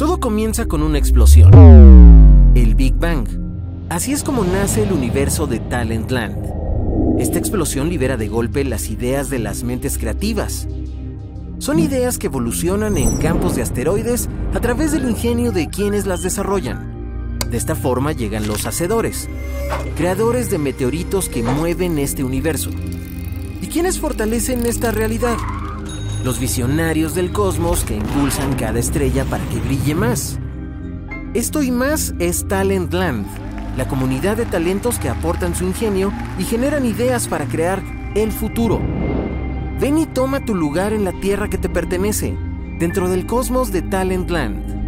Todo comienza con una explosión, el Big Bang. Así es como nace el universo de Talentland. Esta explosión libera de golpe las ideas de las mentes creativas. Son ideas que evolucionan en campos de asteroides a través del ingenio de quienes las desarrollan. De esta forma llegan los hacedores, creadores de meteoritos que mueven este universo. ¿Y quiénes fortalecen esta realidad? Los visionarios del cosmos que impulsan cada estrella para que brille más. Esto y más es Talentland, la comunidad de talentos que aportan su ingenio y generan ideas para crear el futuro. Ven y toma tu lugar en la tierra que te pertenece, dentro del cosmos de Talentland.